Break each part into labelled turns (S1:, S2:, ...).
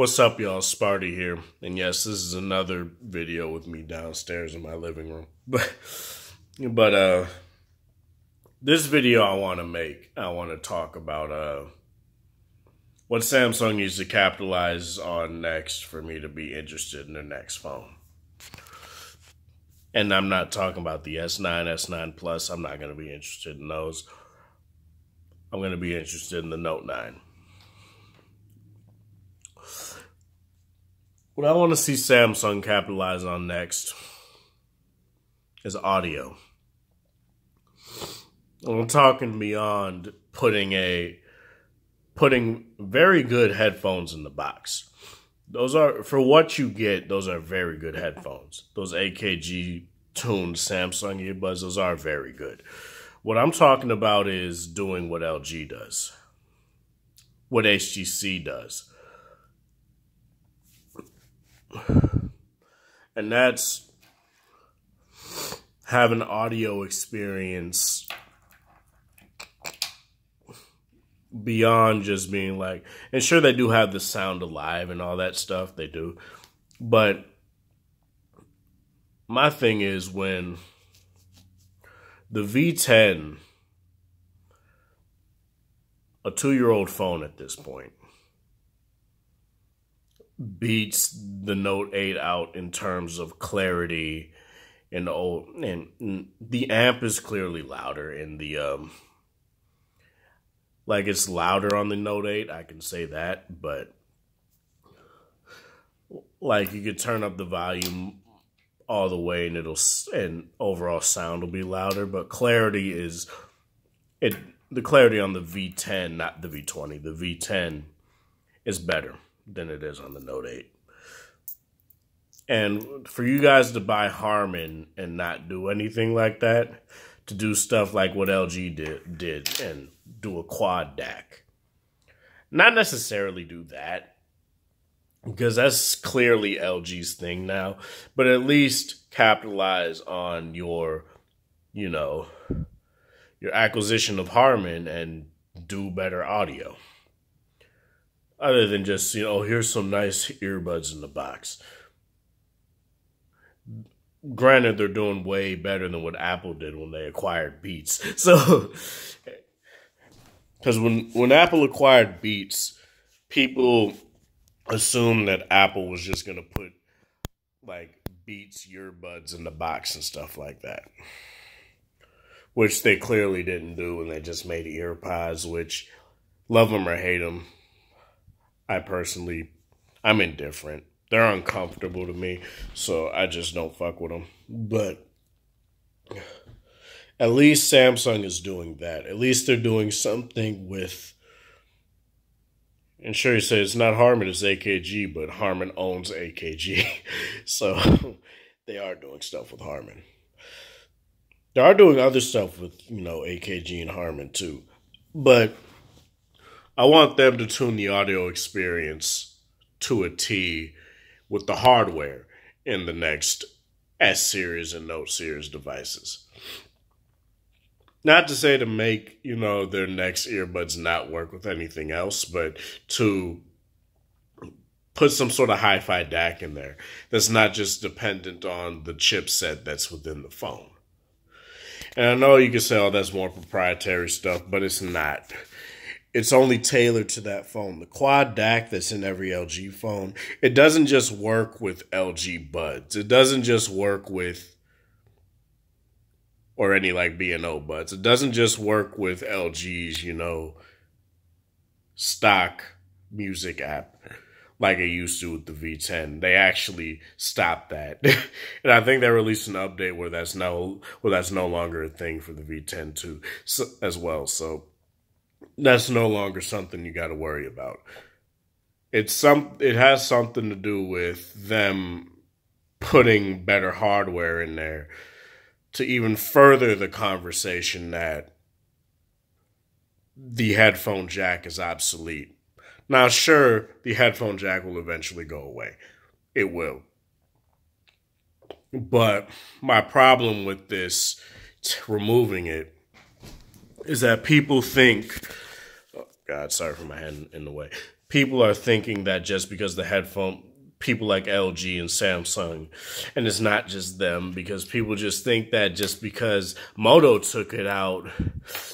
S1: What's up, y'all? Sparda here. And yes, this is another video with me downstairs in my living room. But, but, uh, this video I want to make, I want to talk about, uh, what Samsung needs to capitalize on next for me to be interested in their next phone. And I'm not talking about the S9, S9 Plus. I'm not going to be interested in those. I'm going to be interested in the Note 9. What I want to see Samsung capitalize on next is audio. And I'm talking beyond putting a putting very good headphones in the box. Those are for what you get, those are very good headphones. Those AKG tuned Samsung earbuds, those are very good. What I'm talking about is doing what LG does. What HTC does and that's have an audio experience beyond just being like and sure they do have the sound alive and all that stuff they do. But my thing is when the V10 a 2-year-old phone at this point beats the Note 8 out in terms of clarity and old and the amp is clearly louder in the um like it's louder on the Note 8, I can say that, but like you could turn up the volume all the way and it'll and overall sound will be louder, but clarity is it the clarity on the V10, not the V20, the V10 is better than it is on the Note 8. And for you guys to buy Harman and not do anything like that, to do stuff like what LG did, did and do a quad DAC. Not necessarily do that, because that's clearly LG's thing now, but at least capitalize on your, you know, your acquisition of Harman and do better audio other than just you know oh, here's some nice earbuds in the box. Granted they're doing way better than what apple did when they acquired beats. So because when when apple acquired beats people assumed that apple was just going to put like beats earbuds in the box and stuff like that. Which they clearly didn't do and they just made earpods which love them or hate them I personally, I'm indifferent. They're uncomfortable to me, so I just don't fuck with them. But at least Samsung is doing that. At least they're doing something with. And sure, you say it's not Harman, it's AKG, but Harman owns AKG. so they are doing stuff with Harman. They are doing other stuff with, you know, AKG and Harman too. But I want them to tune the audio experience to a T with the hardware in the next S series and Note series devices. Not to say to make, you know, their next earbuds not work with anything else, but to put some sort of hi-fi DAC in there that's not just dependent on the chipset that's within the phone. And I know you can say, oh, that's more proprietary stuff, but it's not it's only tailored to that phone. The quad DAC that's in every LG phone, it doesn't just work with LG buds. It doesn't just work with or any like B&O buds. It doesn't just work with LG's, you know, stock music app like it used to with the V10. They actually stopped that. and I think they released an update where that's no where that's no longer a thing for the V10 too so, as well. So that's no longer something you got to worry about. It's some it has something to do with them putting better hardware in there to even further the conversation that the headphone jack is obsolete. Now, sure, the headphone jack will eventually go away. It will. But my problem with this, removing it, is that people think, oh God, sorry for my hand in the way. people are thinking that just because the headphone people like LG and Samsung. And it's not just them because people just think that just because Moto took it out,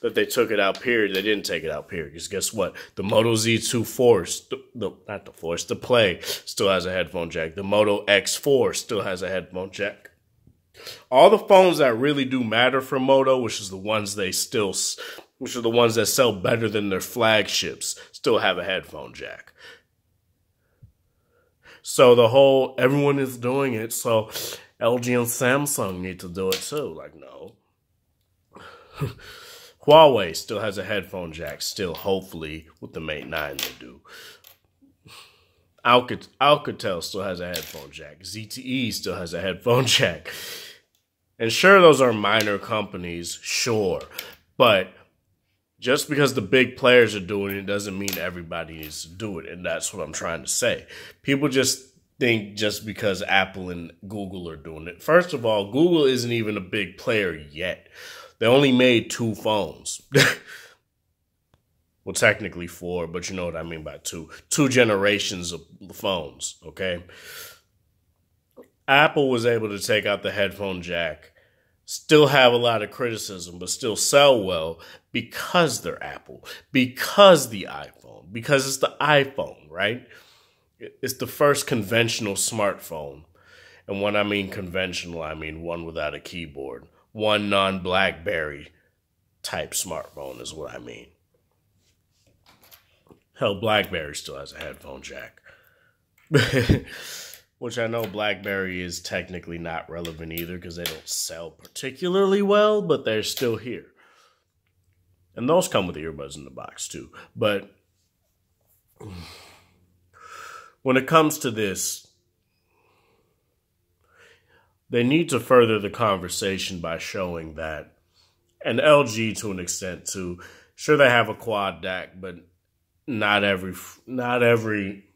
S1: that they took it out, period. They didn't take it out, period. Because guess what? The Moto Z2 Force, the, the, not the Force, the Play still has a headphone jack. The Moto X4 still has a headphone jack. All the phones that really do matter for Moto, which is the ones they still, which are the ones that sell better than their flagships, still have a headphone jack. So the whole everyone is doing it, so LG and Samsung need to do it too. Like no. Huawei still has a headphone jack, still hopefully with the Mate 9 they do. Alcat- Alcatel still has a headphone jack. ZTE still has a headphone jack. And sure, those are minor companies, sure. But just because the big players are doing it doesn't mean everybody needs to do it. And that's what I'm trying to say. People just think just because Apple and Google are doing it. First of all, Google isn't even a big player yet. They only made two phones. well, technically four, but you know what I mean by two. Two generations of phones, okay? Apple was able to take out the headphone jack still have a lot of criticism, but still sell well because they're Apple, because the iPhone, because it's the iPhone, right? It's the first conventional smartphone. And when I mean conventional, I mean one without a keyboard, one non Blackberry type smartphone is what I mean. Hell, Blackberry still has a headphone jack. which I know BlackBerry is technically not relevant either because they don't sell particularly well, but they're still here. And those come with earbuds in the box too. But when it comes to this, they need to further the conversation by showing that, and LG to an extent too. Sure, they have a quad DAC, but not every not every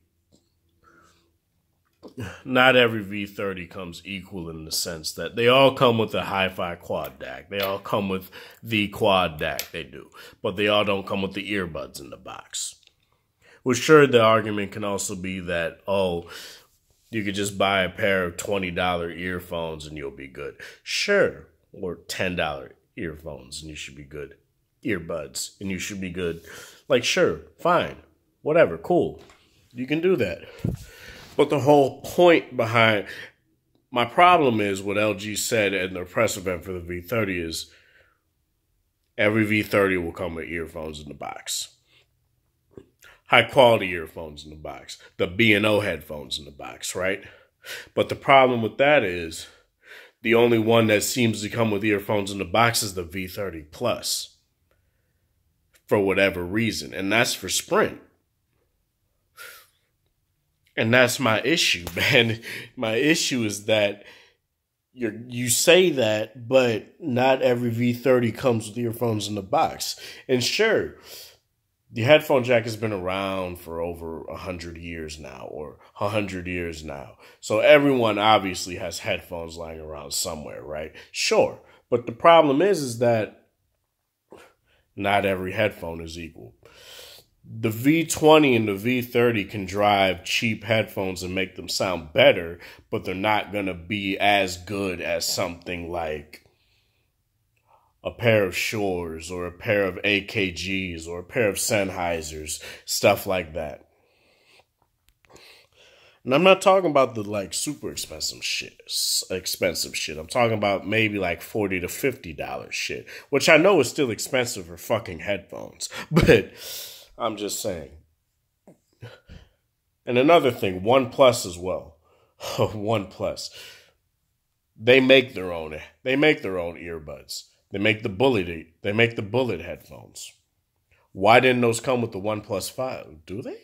S1: not every V30 comes equal in the sense that they all come with a hi-fi quad DAC. They all come with the quad DAC, they do. But they all don't come with the earbuds in the box. Well, sure, the argument can also be that, oh, you could just buy a pair of $20 earphones and you'll be good. Sure. Or $10 earphones and you should be good. Earbuds and you should be good. Like, sure, fine. Whatever, cool. You can do that. But the whole point behind my problem is what LG said in the press event for the V30 is every V30 will come with earphones in the box. High quality earphones in the box. The B&O headphones in the box, right? But the problem with that is the only one that seems to come with earphones in the box is the V30 Plus for whatever reason. And that's for Sprint. And that's my issue, man. My issue is that you you say that, but not every V30 comes with earphones in the box. And sure, the headphone jack has been around for over a hundred years now, or a hundred years now. So everyone obviously has headphones lying around somewhere, right? Sure. But the problem is, is that not every headphone is equal the V20 and the V30 can drive cheap headphones and make them sound better, but they're not going to be as good as something like a pair of Shures or a pair of AKGs or a pair of Sennheisers, stuff like that. And I'm not talking about the like super expensive shit, expensive shit. I'm talking about maybe like 40 to 50 dollars shit, which I know is still expensive for fucking headphones, but I'm just saying. And another thing, OnePlus as well. OnePlus. They make their own. They make their own earbuds. They make the bullet. They make the bullet headphones. Why didn't those come with the OnePlus Five? Do they?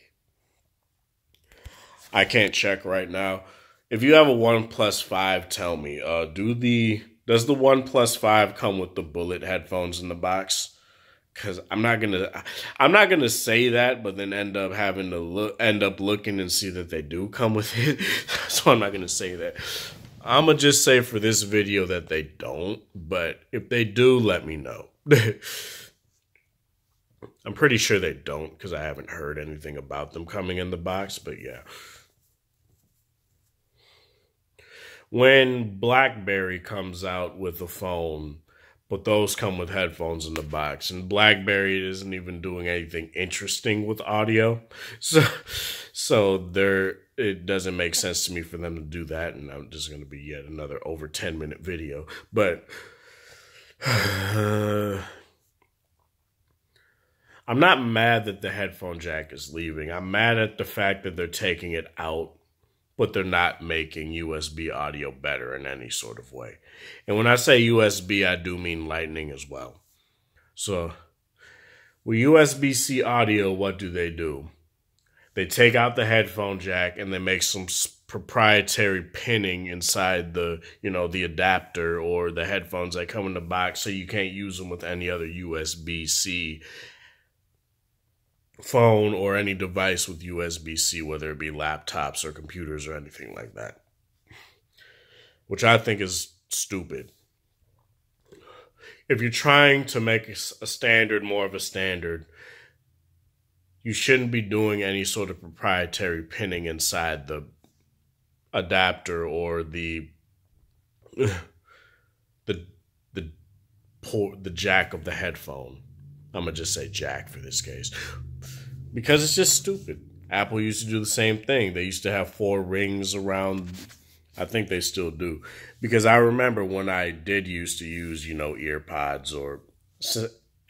S1: I can't check right now. If you have a OnePlus Five, tell me. Uh, do the does the OnePlus Five come with the bullet headphones in the box? Because I'm not gonna I'm not gonna say that, but then end up having to look end up looking and see that they do come with it. so I'm not gonna say that. I'm gonna just say for this video that they don't, but if they do, let me know. I'm pretty sure they don't because I haven't heard anything about them coming in the box, but yeah. When BlackBerry comes out with a phone, but those come with headphones in the box, and BlackBerry isn't even doing anything interesting with audio, so so there it doesn't make sense to me for them to do that, and I'm just going to be yet another over ten minute video, but. Uh, I'm not mad that the headphone jack is leaving. I'm mad at the fact that they're taking it out, but they're not making USB audio better in any sort of way. And when I say USB, I do mean Lightning as well. So, with USB C audio, what do they do? They take out the headphone jack and they make some proprietary pinning inside the you know the adapter or the headphones that come in the box so you can't use them with any other USB C phone or any device with USB C, whether it be laptops or computers or anything like that. Which I think is stupid. If you're trying to make a standard more of a standard, you shouldn't be doing any sort of proprietary pinning inside the adapter or the the the port the jack of the headphone. I'm gonna just say jack for this case because it's just stupid. Apple used to do the same thing. They used to have four rings around. I think they still do. Because I remember when I did used to use, you know, earpods or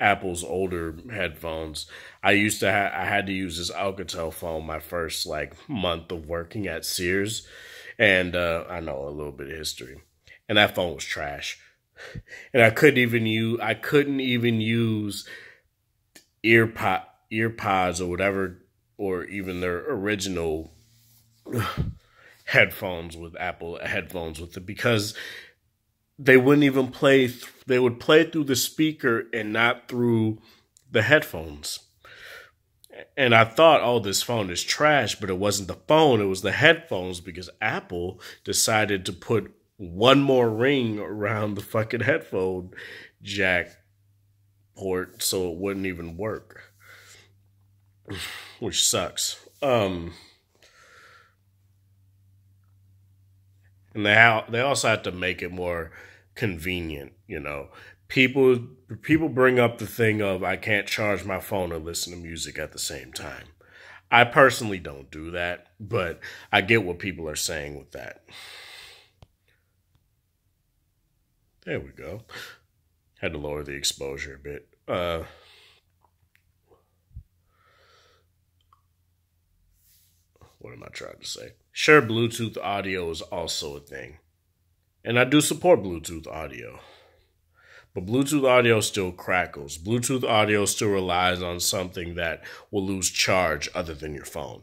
S1: Apple's older headphones, I used to ha- I had to use this Alcatel phone my first like month of working at Sears. And uh, I know a little bit of history. And that phone was trash. And I couldn't even use I couldn't even use earpod earpods or whatever, or even their original headphones with Apple headphones with it because they wouldn't even play. Th- they would play through the speaker and not through the headphones. And I thought, oh, this phone is trash, but it wasn't the phone, it was the headphones because Apple decided to put one more ring around the fucking headphone jack port so it wouldn't even work which sucks. Um, and they ha- they also have to make it more convenient. You know, people people bring up the thing of I can't charge my phone and listen to music at the same time. I personally don't do that, but I get what people are saying with that. There we go. Had to lower the exposure a bit. Uh, what am I trying to say? Sure, Bluetooth audio is also a thing. And I do support Bluetooth audio. But Bluetooth audio still crackles. Bluetooth audio still relies on something that will lose charge other than your phone.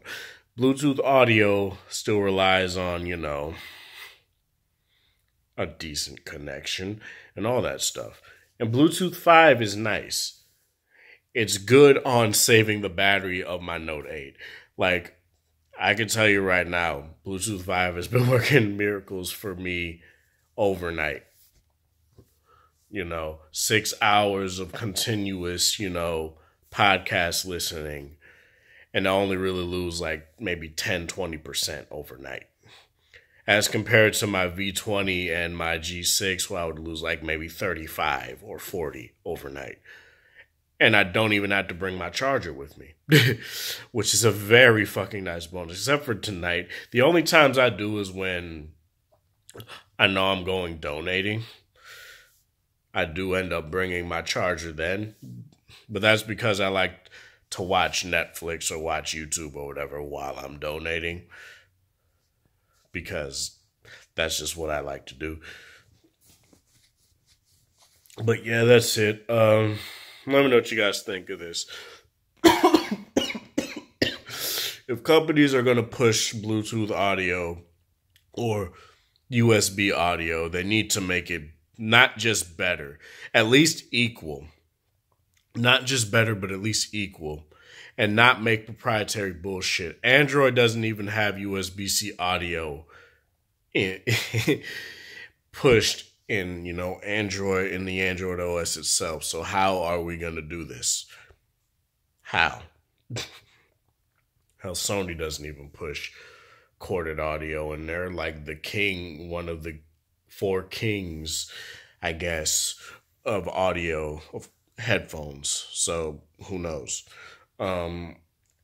S1: Bluetooth audio still relies on, you know, a decent connection and all that stuff. And Bluetooth 5 is nice. It's good on saving the battery of my Note 8. Like, I can tell you right now, Bluetooth 5 has been working miracles for me overnight. You know, six hours of continuous, you know, podcast listening. And I only really lose like maybe 10, 20% overnight. As compared to my V20 and my G6, where I would lose like maybe 35 or 40 overnight and I don't even have to bring my charger with me, which is a very fucking nice bonus. Except for tonight, the only times I do is when I know I'm going donating. I do end up bringing my charger then, but that's because I like to watch Netflix or watch YouTube or whatever while I'm donating because that's just what I like to do. But yeah, that's it. Um, let me know what you guys think of this. if companies are going to push Bluetooth audio or USB audio, they need to make it not just better, at least equal. Not just better, but at least equal. And not make proprietary bullshit. Android doesn't even have USB C audio pushed in you know Android in the Android OS itself. So how are we going to do this? How? How Sony doesn't even push corded audio and they're like the king, one of the four kings, I guess, of audio of headphones. So who knows? Um,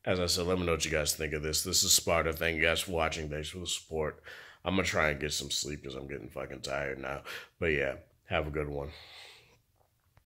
S1: as I said, let me know what you guys think of this. This is Sparda. Thank you guys for watching. Thanks for the support. I'm gonna try and get some sleep because I'm getting fucking tired now. But yeah, have a good one.